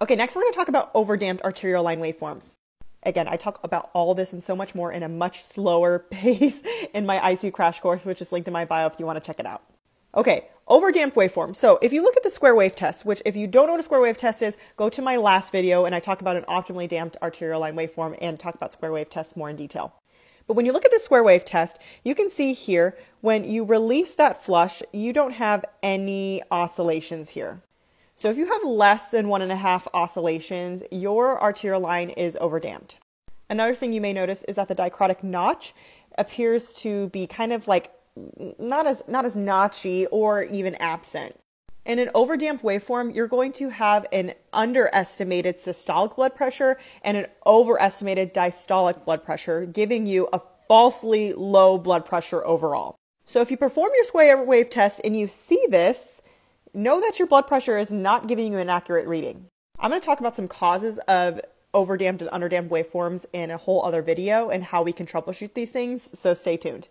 Okay, next we're going to talk about overdamped arterial line waveforms. Again, I talk about all this and so much more in a much slower pace in my ICU crash course, which is linked in my bio if you want to check it out. Okay, overdamped waveform. So if you look at the square wave test, which if you don't know what a square wave test is, go to my last video and I talk about an optimally damped arterial line waveform and talk about square wave test more in detail. But when you look at the square wave test, you can see here when you release that flush, you don't have any oscillations here. So if you have less than one and a half oscillations, your arterial line is overdamped. Another thing you may notice is that the dicrotic notch appears to be kind of like not as not as notchy or even absent. In an overdamped waveform, you're going to have an underestimated systolic blood pressure and an overestimated diastolic blood pressure, giving you a falsely low blood pressure overall. So if you perform your square wave test and you see this, know that your blood pressure is not giving you an accurate reading. I'm going to talk about some causes of overdamped and underdamped waveforms in a whole other video and how we can troubleshoot these things, so stay tuned.